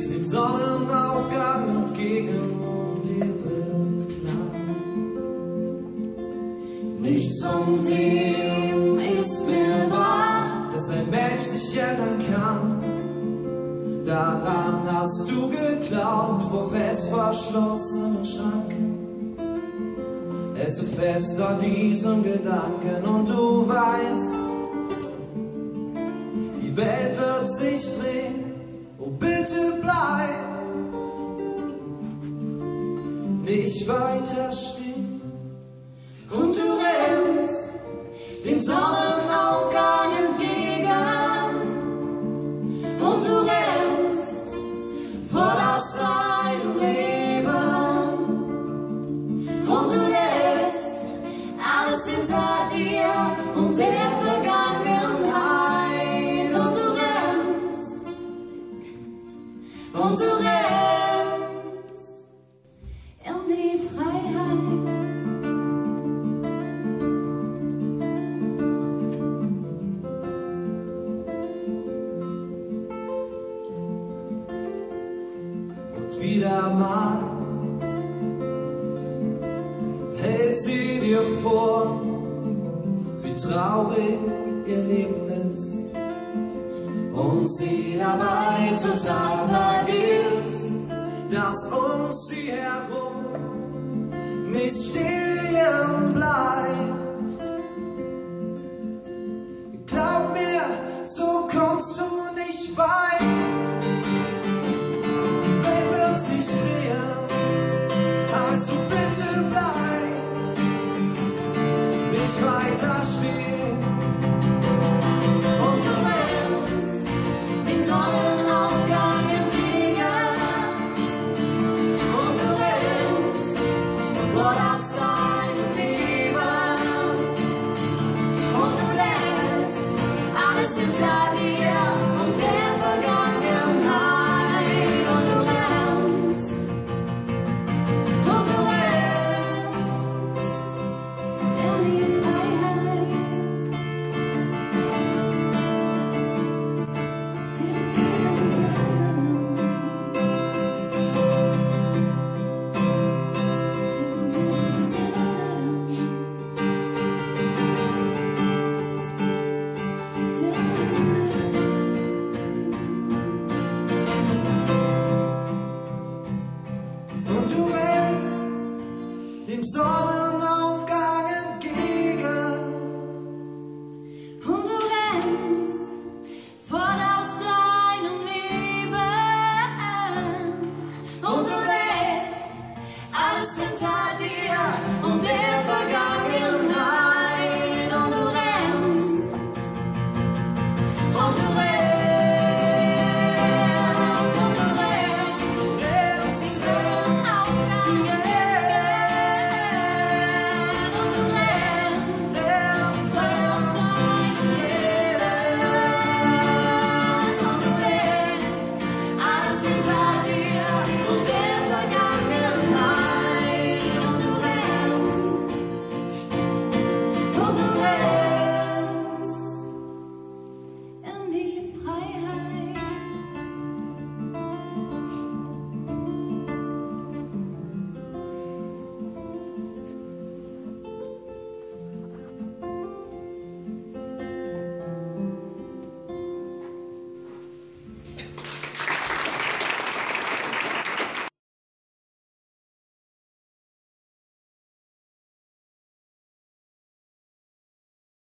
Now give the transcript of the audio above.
legst den Sonnenaufgang entgegen und dir wird klar. Nichts von dem ist mir wahr, dass ein Mensch sich ändern kann. Daran hast du geglaubt, vor fest verschlossenen Schranken. Es ist fest an diesem Gedanken und du weißt, die Welt wird sich drehen. Oh, bitte bleib nicht weiter stehen. Und du rennst dem Sonnenaufgang Und du rennst in die Freiheit. Und wieder mal hält sie dir vor, wie traurig ihr Leben. Und sie dabei total vergisst, dass uns sie herum nicht stehen bleibt. Glaub mir, so kommst du nicht weit. Die Welt wird sich drehen, also bitte bleib nicht weiter stehen. Dem